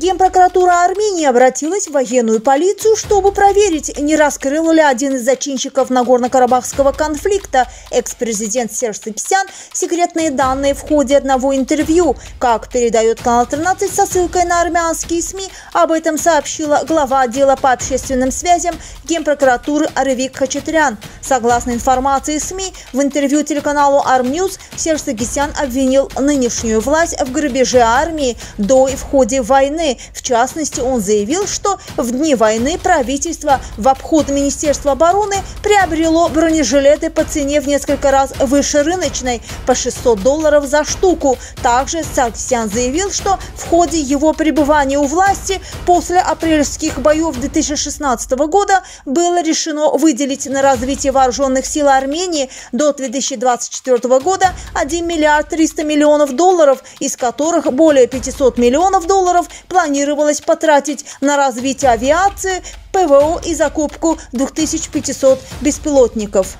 Генпрокуратура Армении обратилась в военную полицию, чтобы проверить, не раскрыл ли один из зачинщиков Нагорно-Карабахского конфликта, экс-президент Серж Сакисян, секретные данные в ходе одного интервью. Как передает канал 13 со ссылкой на армянские СМИ, об этом сообщила глава отдела по общественным связям Генпрокуратуры Аревик Хачатрян. Согласно информации СМИ, в интервью телеканалу Армньюз Серж Сагисян обвинил нынешнюю власть в грабеже армии до и в ходе войны в частности, он заявил, что в дни войны правительство в обход Министерства обороны приобрело бронежилеты по цене в несколько раз выше рыночной, по 600 долларов за штуку. Также Саркисян заявил, что в ходе его пребывания у власти после апрельских боев 2016 года было решено выделить на развитие вооруженных сил Армении до 2024 года 1 миллиард 300 миллионов долларов, из которых более 500 миллионов долларов планировалось потратить на развитие авиации, ПВО и закупку 2500 беспилотников.